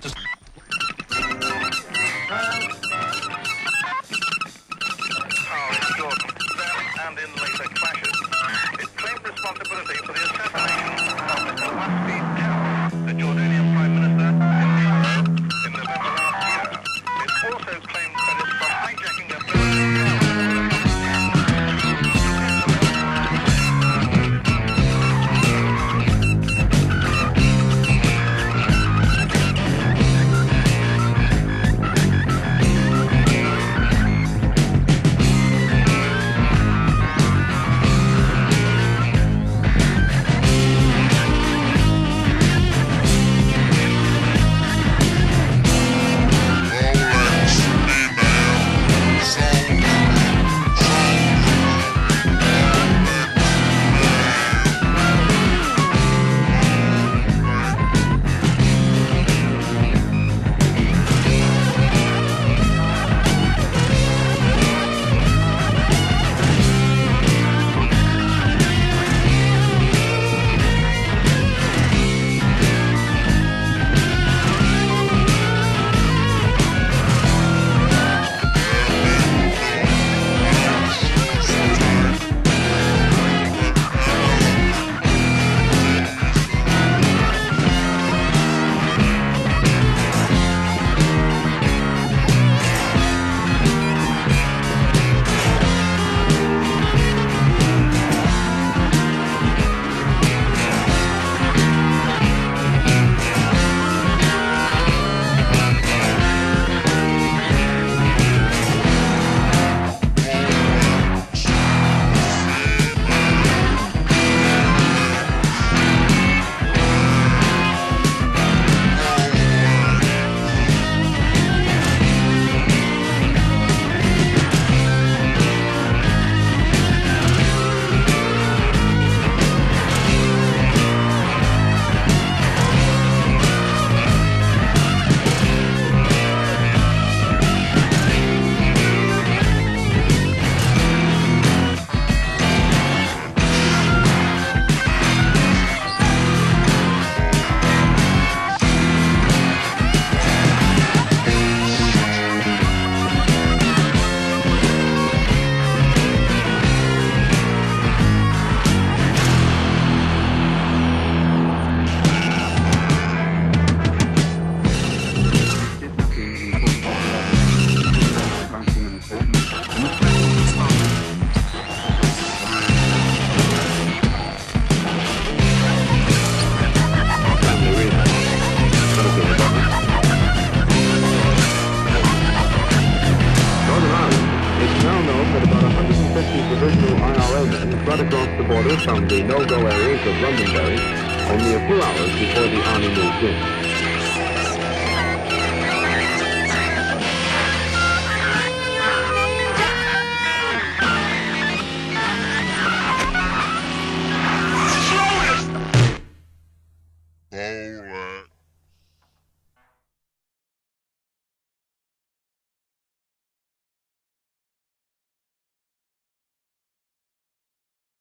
just... and in later clashes. It claimed responsibility for the right across the border from the no-go areas of Londonderry only a few hours before the army moved in.